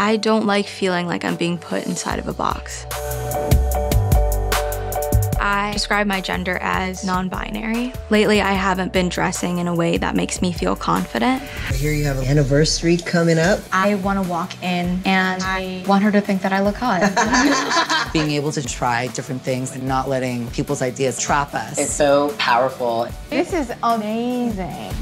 I don't like feeling like I'm being put inside of a box. I describe my gender as non-binary. Lately, I haven't been dressing in a way that makes me feel confident. Here you have an anniversary coming up. I want to walk in and I want her to think that I look hot. Being able to try different things and not letting people's ideas trap us. It's so powerful. This is amazing.